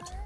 turn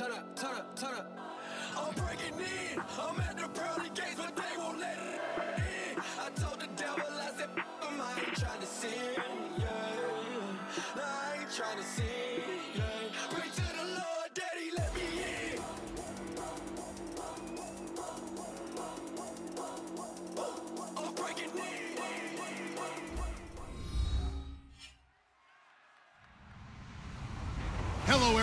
turn up, turn up, turn up. I'm breaking in. I'm at the pearly gates, but they won't let it in. I told the devil, I said, I ain't trying to sin, yeah. I ain't trying to sin,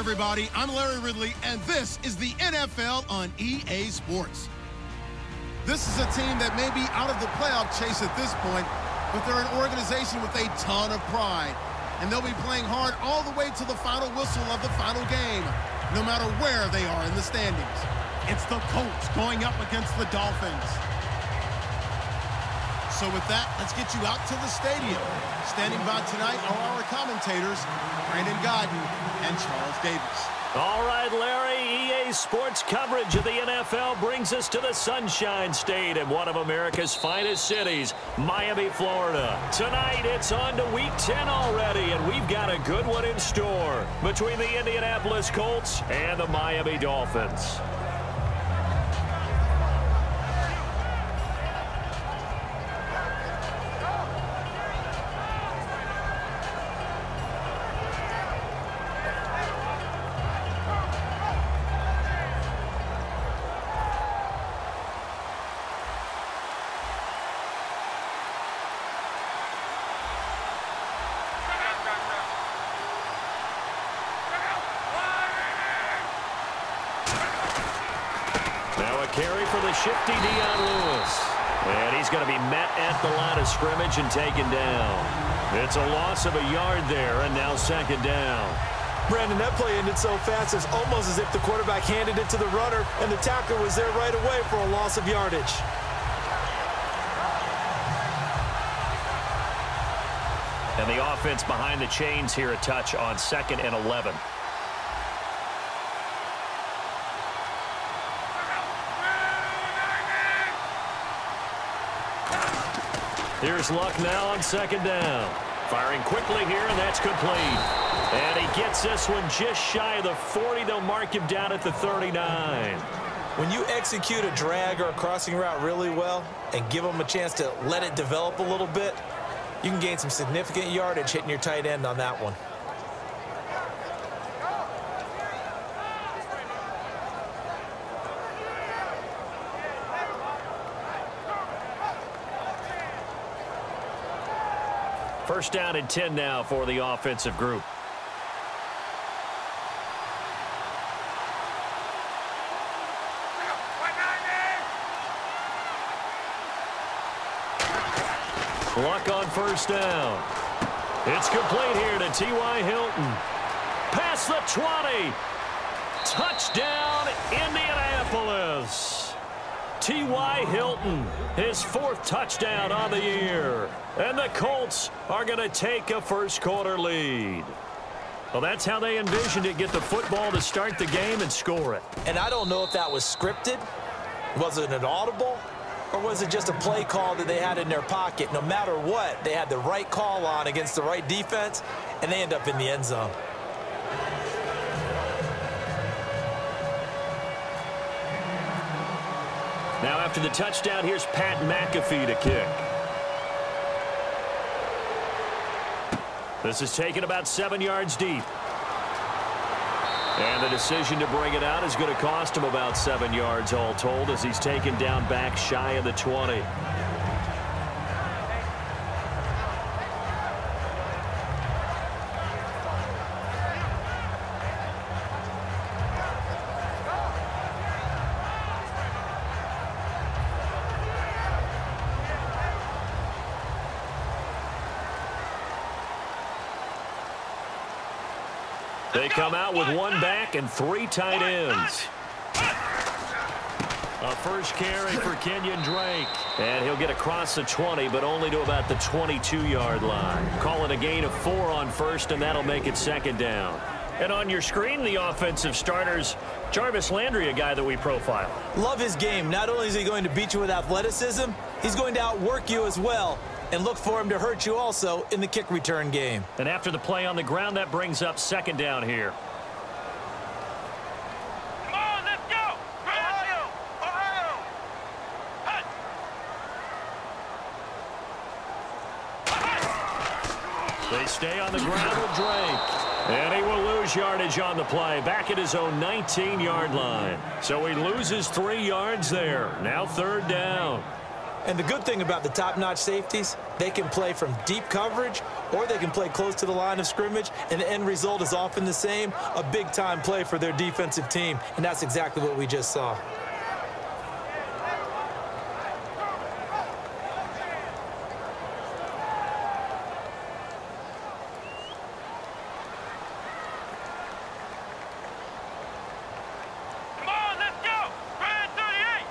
everybody. I'm Larry Ridley, and this is the NFL on EA Sports. This is a team that may be out of the playoff chase at this point, but they're an organization with a ton of pride. And they'll be playing hard all the way to the final whistle of the final game, no matter where they are in the standings. It's the Colts going up against the Dolphins. So with that, let's get you out to the stadium. Standing by tonight are our commentators, Brandon Gaudin and Charles Davis. All right, Larry, EA Sports coverage of the NFL brings us to the Sunshine State in one of America's finest cities, Miami, Florida. Tonight, it's on to Week 10 already, and we've got a good one in store between the Indianapolis Colts and the Miami Dolphins. Carry for the shifty Dion Lewis. And he's going to be met at the line of scrimmage and taken down. It's a loss of a yard there, and now second down. Brandon, that play ended so fast, it's almost as if the quarterback handed it to the runner, and the tackler was there right away for a loss of yardage. And the offense behind the chains here a touch on second and 11. Here's Luck now on second down. Firing quickly here, and that's complete. And he gets this one just shy of the 40. They'll mark him down at the 39. When you execute a drag or a crossing route really well and give them a chance to let it develop a little bit, you can gain some significant yardage hitting your tight end on that one. First down and 10 now for the offensive group. Luck on first down. It's complete here to T.Y. Hilton. Past the 20. Touchdown, Indianapolis. T.Y. Hilton, his fourth touchdown on the year. And the Colts are going to take a first quarter lead. Well, that's how they envisioned it, get the football to start the game and score it. And I don't know if that was scripted. Was it an audible? Or was it just a play call that they had in their pocket? No matter what, they had the right call on against the right defense, and they end up in the end zone. Now after the touchdown, here's Pat McAfee to kick. This is taken about seven yards deep. And the decision to bring it out is going to cost him about seven yards all told as he's taken down back shy of the 20. They come out with one back and three tight ends. A first carry for Kenyon Drake. And he'll get across the 20, but only to about the 22-yard line. Call it a gain of four on first, and that'll make it second down. And on your screen, the offensive starters, Jarvis Landry, a guy that we profile. Love his game. Not only is he going to beat you with athleticism, he's going to outwork you as well and look for him to hurt you also in the kick return game. And after the play on the ground, that brings up second down here. Come on, let's go! Ohio! Ohio! Hut! They stay on the ground with Drake. And he will lose yardage on the play, back at his own 19-yard line. So he loses three yards there. Now third down. And the good thing about the top-notch safeties, they can play from deep coverage or they can play close to the line of scrimmage, and the end result is often the same, a big-time play for their defensive team, and that's exactly what we just saw. Come on, let's go! Grand 38!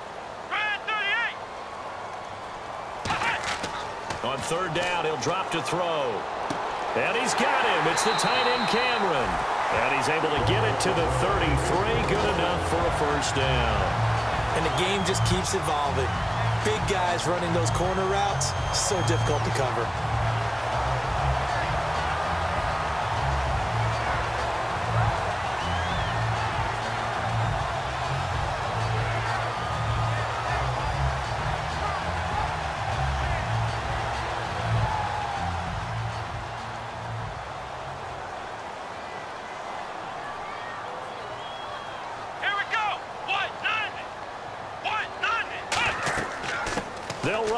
Grand 38! On third down, he'll drop to throw. And he's got him. It's the tight end, Cameron. And he's able to get it to the 33. Good enough for a first down. And the game just keeps evolving. Big guys running those corner routes, so difficult to cover.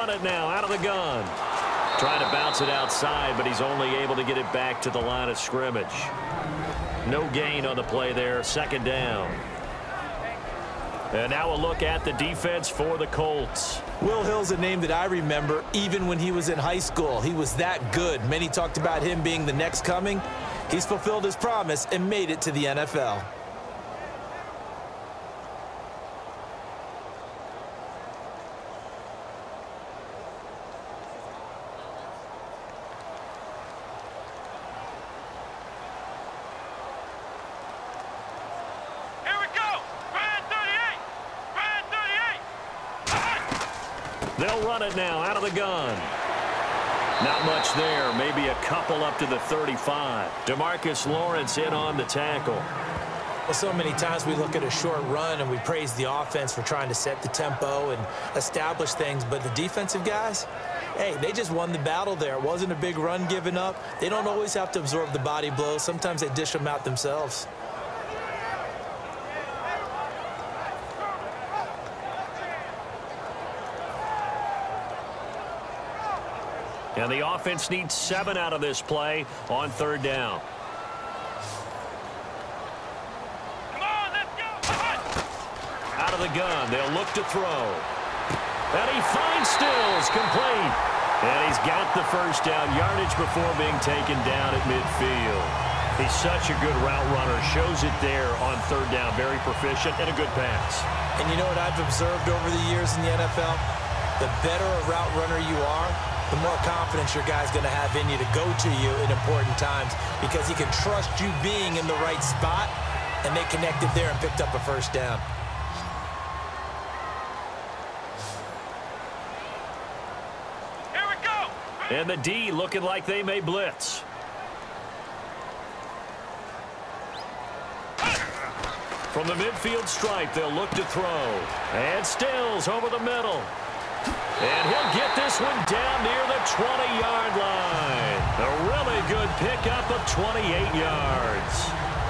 190! It now out of the gun. Trying to bounce it outside, but he's only able to get it back to the line of scrimmage. No gain on the play there. Second down. And now a look at the defense for the Colts. Will Hill's a name that I remember even when he was in high school. He was that good. Many talked about him being the next coming. He's fulfilled his promise and made it to the NFL. Here we go. Red 38. Red 38. They'll run it now out of the gun. Not much there. Maybe a couple up to the 35. Demarcus Lawrence in on the tackle. Well, so many times we look at a short run and we praise the offense for trying to set the tempo and establish things, but the defensive guys, hey, they just won the battle there. It wasn't a big run given up. They don't always have to absorb the body blows. Sometimes they dish them out themselves. And the offense needs seven out of this play on third down. Come on, let's go. Uh-huh. Out of the gun. They'll look to throw. And he finds Stills complete. And he's got the first down yardage before being taken down at midfield. He's such a good route runner. Shows it there on third down. Very proficient and a good pass. And you know what I've observed over the years in the NFL? The better a route runner you are, the more confidence your guy's going to have in you to go to you in important times because he can trust you being in the right spot, and they connected there and picked up a first down. Here we go. And the D looking like they may blitz. From the midfield stripe, they'll look to throw. And Stills over the middle. And he'll get this one down near the 20-yard line. A really good pickup of 28 yards.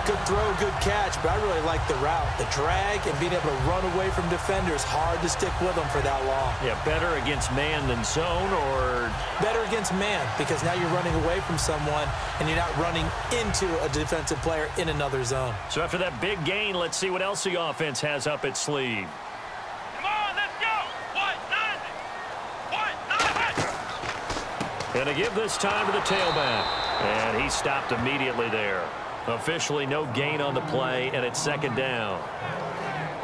Good throw, good catch, but I really like the route. The drag and being able to run away from defenders, hard to stick with them for that long. Yeah, better against man than zone or Better against man because now you're running away from someone and you're not running into a defensive player in another zone. So after that big gain, let's see what else the offense has up its sleeve. Come on, let's go. What? Nothing. What? Nothing. And to give this time to the tailback. And he stopped immediately there. Officially no gain on the play, and it's second down.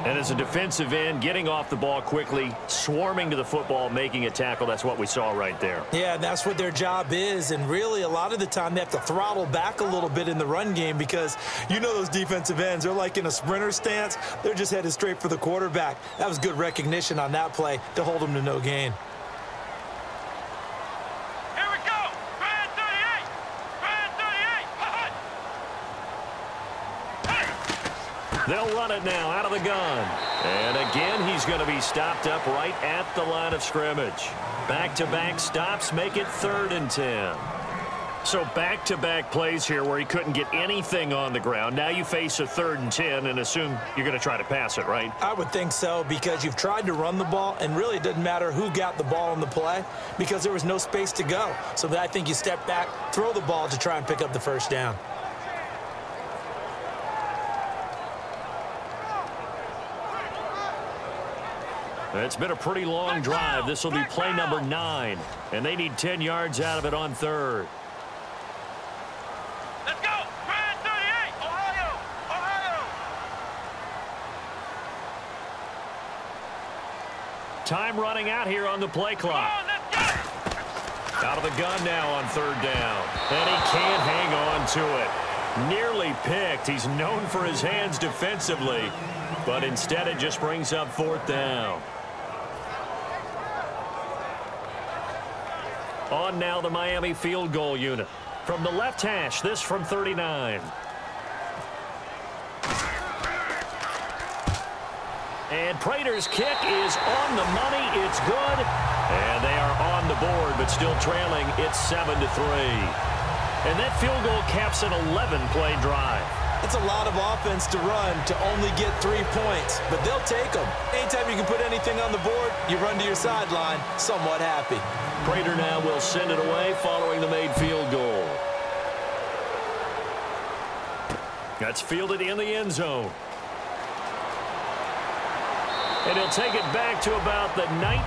And as a defensive end, getting off the ball quickly, swarming to the football, making a tackle, that's what we saw right there. Yeah, that's what their job is. And really, a lot of the time, they have to throttle back a little bit in the run game because you know those defensive ends, they're like in a sprinter stance. They're just headed straight for the quarterback. That was good recognition on that play to hold them to no gain. Here we go. Red 38. Red 38. Hot. They'll run it now out of the gun. And again, he's going to be stopped up right at the line of scrimmage. Back-to-back stops make it third and 10. So back-to-back plays here where he couldn't get anything on the ground. Now you face a third and 10 and assume you're going to try to pass it, right? I would think so because you've tried to run the ball, and really it doesn't matter who got the ball in the play because there was no space to go. So I think you step back, throw the ball to try and pick up the first down. It's been a pretty long drive. This will be play number nine. And they need 10 yards out of it on third. Let's go. Red 38. Ohio. Ohio. Time running out here on the play clock. on. Out of the gun now on third down. And he can't hang on to it. Nearly picked. He's known for his hands defensively. But instead it just brings up fourth down. On now the Miami field goal unit. From the left hash, this from 39. And Prater's kick is on the money. It's good. And they are on the board, but still trailing. It's 7 to 3. And that field goal caps an 11-play drive. It's a lot of offense to run to only get three points, but they'll take them. Anytime you can put anything on the board, you run to your sideline somewhat happy. Prater now will send it away following the made field goal. That's fielded in the end zone. And he'll take it back to about the 19.